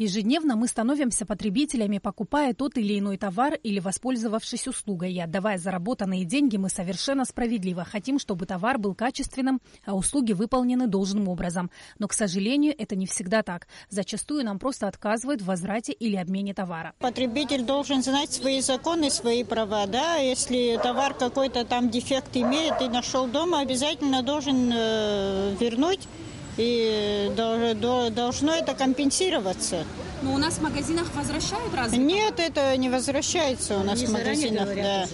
Ежедневно мы становимся потребителями, покупая тот или иной товар или воспользовавшись услугой. И отдавая заработанные деньги, мы совершенно справедливо хотим, чтобы товар был качественным, а услуги выполнены должным образом. Но, к сожалению, это не всегда так. Зачастую нам просто отказывают в возврате или обмене товара. Потребитель должен знать свои законы, свои права. Да? Если товар какой-то там дефект имеет и нашел дома, обязательно должен э, вернуть и должно это компенсироваться. Но у нас в магазинах возвращают разве? Нет, это не возвращается у нас Они в магазинах. Да.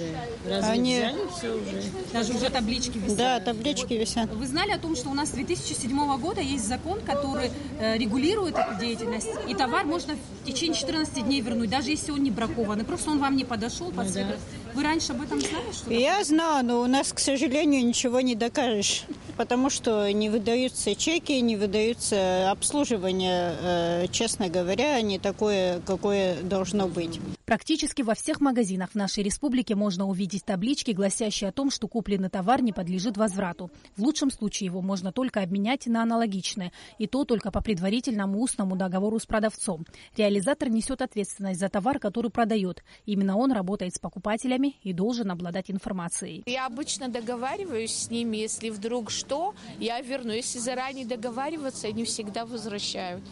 Разве Они... все уже? Даже уже таблички висят. Да, таблички висят. Вы знали о том, что у нас с 2007 года есть закон, который э, регулирует эту деятельность, и товар можно в течение 14 дней вернуть, даже если он не бракованный. Просто он вам не подошел по цвету. Да. Вы раньше об этом знали? Что Я знаю, но у нас, к сожалению, ничего не докажешь, потому что не выдаются чеки, не выдаются обслуживания, э, честно говоря, не такое, какое должно быть. Практически во всех магазинах в нашей республике можно увидеть таблички, гласящие о том, что купленный товар не подлежит возврату. В лучшем случае его можно только обменять на аналогичное, и то только по предварительному устному договору с продавцом. Реализатор несет ответственность за товар, который продает. Именно он работает с покупателями и должен обладать информацией. Я обычно договариваюсь с ними, если вдруг что, я верну. Если заранее договариваться, они всегда возвращают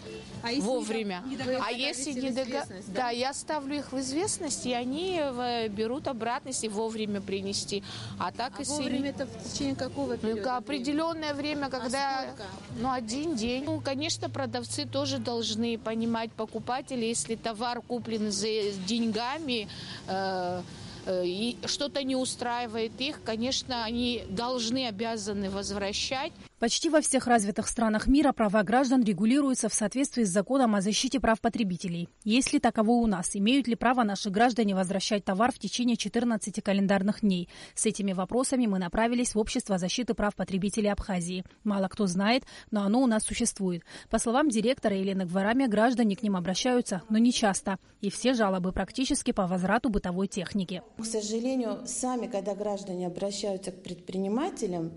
а вовремя. Не а если не договариваются, да? да, я ставлю их в известность, и они э, берут обратно, если вовремя принести. А так а если... вовремя это в течение какого периода? Ну, определенное время, когда... А сколько? Ну, один день. Ну, конечно, продавцы тоже должны понимать покупателей, если товар куплен за деньгами, э, э, и что-то не устраивает их, конечно, они должны, обязаны возвращать. Почти во всех развитых странах мира права граждан регулируются в соответствии с законом о защите прав потребителей. Есть ли таково у нас? Имеют ли право наши граждане возвращать товар в течение 14 календарных дней? С этими вопросами мы направились в Общество защиты прав потребителей Абхазии. Мало кто знает, но оно у нас существует. По словам директора Елены Гварами, граждане к ним обращаются, но не часто. И все жалобы практически по возврату бытовой техники. К сожалению, сами, когда граждане обращаются к предпринимателям,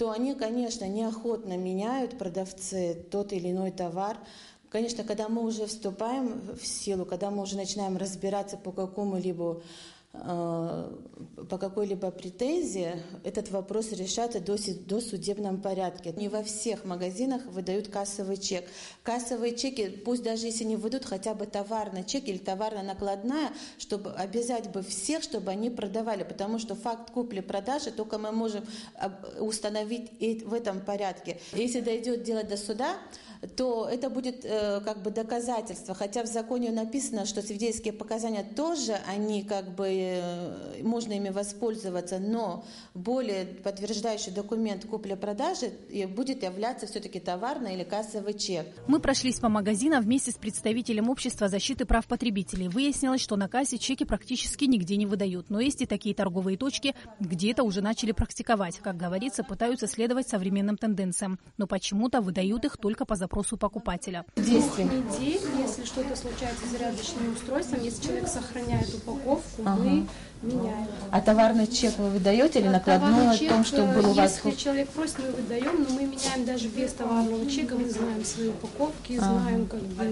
то они, конечно, неохотно меняют продавцы тот или иной товар. Конечно, когда мы уже вступаем в силу, когда мы уже начинаем разбираться по какому-либо по какой-либо претензии этот вопрос решается до, до судебном порядке. Не во всех магазинах выдают кассовый чек. Кассовые чеки, пусть даже если не выдают хотя бы товарный чек или товарная накладная, чтобы обязать бы всех, чтобы они продавали, потому что факт купли-продажи только мы можем установить и в этом порядке. Если дойдет дело до суда, то это будет э, как бы доказательство. Хотя в законе написано, что свидетельские показания тоже, они как бы, э, можно ими воспользоваться, но более подтверждающий документ купли-продажи будет являться все-таки товарный или кассовый чек. Мы прошлись по магазинам вместе с представителем общества защиты прав потребителей. Выяснилось, что на кассе чеки практически нигде не выдают. Но есть и такие торговые точки, где это уже начали практиковать. Как говорится, пытаются следовать современным тенденциям. Но почему-то выдают их только по запросу покупателя. Недель, если что-то случается с зарядочным устройством, если человек сохраняет упаковку, ага. мы меняем. А товарный чек вы выдаете или накладную о том, что был у вас? Если человек просит, мы выдаем, но мы меняем даже без товарного чека, мы знаем свои упаковки, ага. знаем, как бы,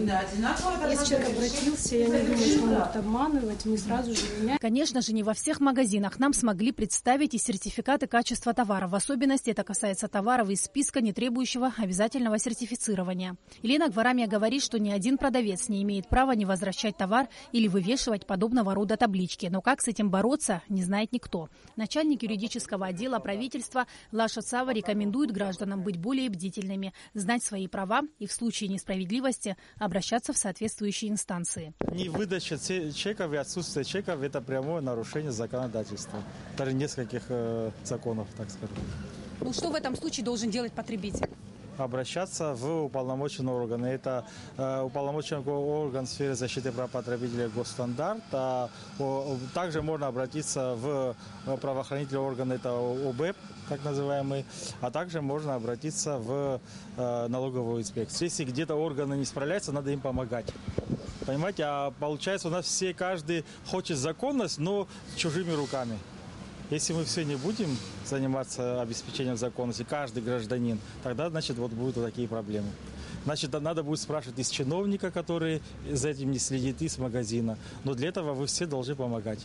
если человек обратился, я не думаю, что он будет обманывать, мы сразу же меняем. Конечно же, не во всех магазинах нам смогли представить и сертификаты качества товара. В особенности это касается товаров из списка, не требующего обязательного сертифицирования. Елена Гварамия говорит, что ни один продавец не имеет права не возвращать товар или вывешивать подобного рода таблички. Но как с этим бороться, не знает никто. Начальник юридического отдела правительства Лаша Цава рекомендует гражданам быть более бдительными, знать свои права и в случае несправедливости обращаться в соответствующие инстанции. Не выдача чеков и отсутствие чеков – это прямое нарушение законодательства. Даже нескольких э, законов, так скажем. Ну что в этом случае должен делать потребитель? Обращаться в уполномоченные органы. Это э, уполномоченный орган в сфере защиты прав потребителей госстандарт. А, также можно обратиться в э, правоохранительные органы, это ОБЭП, так называемый, а также можно обратиться в э, налоговую инспекцию. Если где-то органы не справляются, надо им помогать. Понимаете, а получается у нас все, каждый хочет законность, но чужими руками. Если мы все не будем заниматься обеспечением законности, каждый гражданин, тогда, значит, вот будут вот такие проблемы. значит, надо будет спрашивать из чиновника, который за этим не следит, из магазина. Но для этого вы все должны помогать.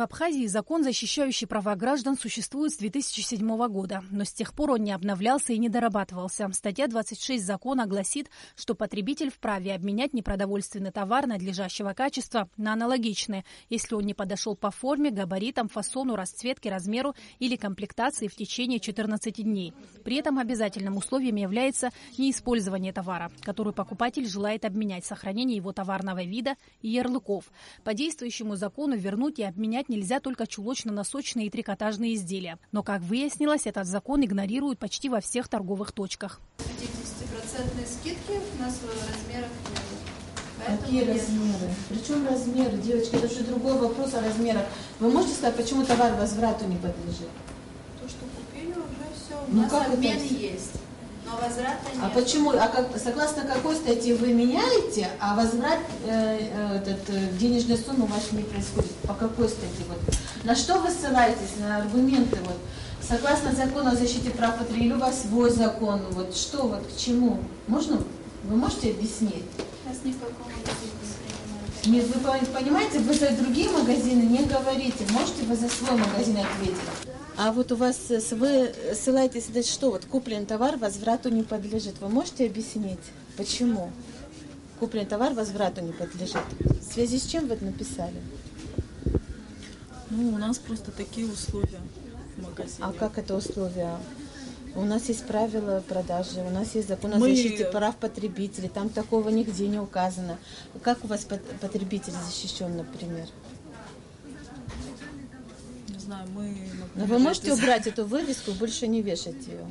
В Абхазии закон, защищающий права граждан, существует с 2007 года, но с тех пор он не обновлялся и не дорабатывался. Статья 26 закона гласит, что потребитель вправе обменять непродовольственный товар надлежащего качества на аналогичный, если он не подошел по форме, габаритам, фасону, расцветке, размеру или комплектации в течение 14 дней. При этом обязательным условием является неиспользование товара, который покупатель желает обменять, сохранение его товарного вида и ярлыков. По действующему закону вернуть и обменять нельзя только чулочно-носочные и трикотажные изделия. Но, как выяснилось, этот закон игнорируют почти во всех торговых точках. 50% скидки у нас в размерах Какие размеры? Причем размеры, девочки, это уже другой вопрос о размерах. Вы можете сказать, почему товар возврату не подлежит? То, что купили, уже все. У ну, нас как обмен это? есть. Но возврата нет. А почему? А как, согласно какой статье вы меняете, а возврат э, э, этот, э, денежной суммы вашей не происходит? По какой статье? Вот. На что вы ссылаетесь? На аргументы? Вот. Согласно закону о защите прав потребителей, у вас свой закон. Вот что, вот к чему? Можно? Вы можете объяснить? Сейчас никакого не Нет, вы понимаете, вы за другие магазины не говорите. Можете вы за свой магазин ответить? А вот у вас, э, вы ссылаетесь на что? Вот куплен товар возврату не подлежит. Вы можете объяснить, почему? Куплен товар возврату не подлежит. В связи с чем вы это написали? Ну, у нас просто такие условия в магазине. А как это условия? У нас есть правила продажи, у нас есть закон о Мы- защите прав потребителей, там такого нигде не указано. Как у вас пот- потребитель защищен, например? Не знаю, мы... Но вы можете убрать эту вывеску, больше не вешать ее.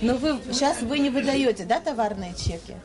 Но вы сейчас вы не выдаете, да, товарные чеки?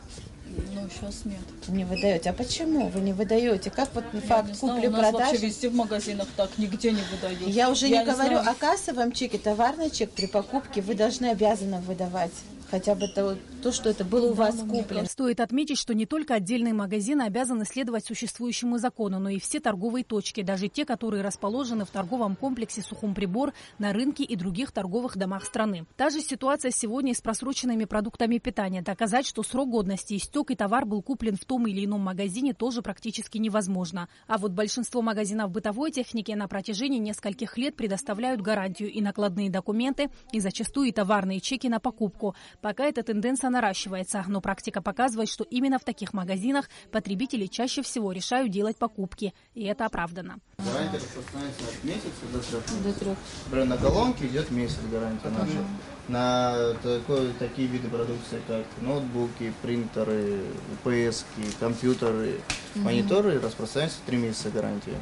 Ну, сейчас нет. Не выдаете. А почему вы не выдаете? Как вот Я факт не нас вообще купли-продажи? везде в магазинах так, нигде не выдают. Я уже не говорю знаю. о кассовом чеке, товарный чек при покупке вы должны обязаны выдавать. Хотя бы то, то что это было у вас куплено. Стоит отметить, что не только отдельные магазины обязаны следовать существующему закону, но и все торговые точки, даже те, которые расположены в торговом комплексе «Сухумприбор», на рынке и других торговых домах страны. Та же ситуация сегодня и с просроченными продуктами питания. Доказать, что срок годности истек и товар был куплен в том или ином магазине, тоже практически невозможно. А вот большинство магазинов бытовой техники на протяжении нескольких лет предоставляют гарантию и накладные документы, и зачастую и товарные чеки на покупку. Пока эта тенденция наращивается, но практика показывает, что именно в таких магазинах потребители чаще всего решают делать покупки, и это оправдано. Гарантия распространяется от месяца до трех До трех. Например, на колонке идет месяц гарантия наша. На такой, такие виды продукции, как ноутбуки, принтеры, УПС, компьютеры, мониторы, распространяется три месяца гарантии.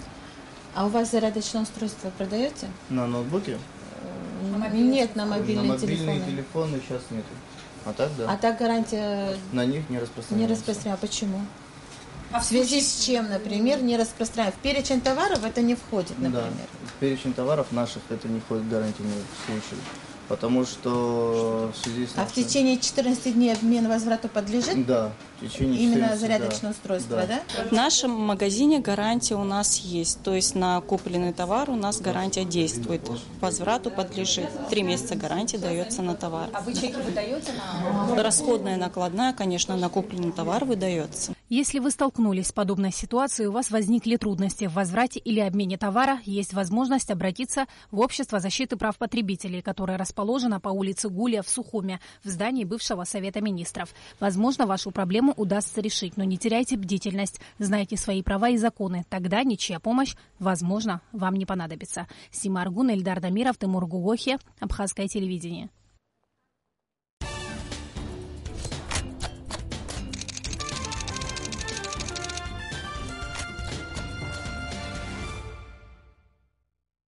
А у вас зарядочное устройство продаете? На ноутбуке, Нет, на мобильные, на мобильные телефоны. телефоны сейчас нету. А так да. А так гарантия На них не не распространяется. распространяется. А почему? В связи с чем, например, не распространяется? В перечень товаров это не входит, Да, например. в перечень товаров наших это не входит в гарантийный случай. Потому что в связи с... А в течение 14 дней обмен возврату подлежит? Да, в течение Именно 14, зарядочное да. устройство, Да. да? В нашем магазине гарантия у нас есть. То есть на купленный товар у нас гарантия действует. Возврату подлежит. Три месяца гарантии дается на товар. А вы чеки выдаете на Расходная накладная, конечно, на купленный товар выдается. Если вы столкнулись с подобной ситуацией, у вас возникли трудности в возврате или обмене товара, есть возможность обратиться в Общество защиты прав потребителей, которое расположено по улице Гулия в Сухуме, в здании бывшего Совета министров. Возможно, вашу проблему удастся решить, но не теряйте бдительность, знайте свои права и законы. Тогда ничья помощь, возможно, вам не понадобится. Сима Аргун, Эльдар Дамиров, Тимур Гугохи, Абхазское телевидение.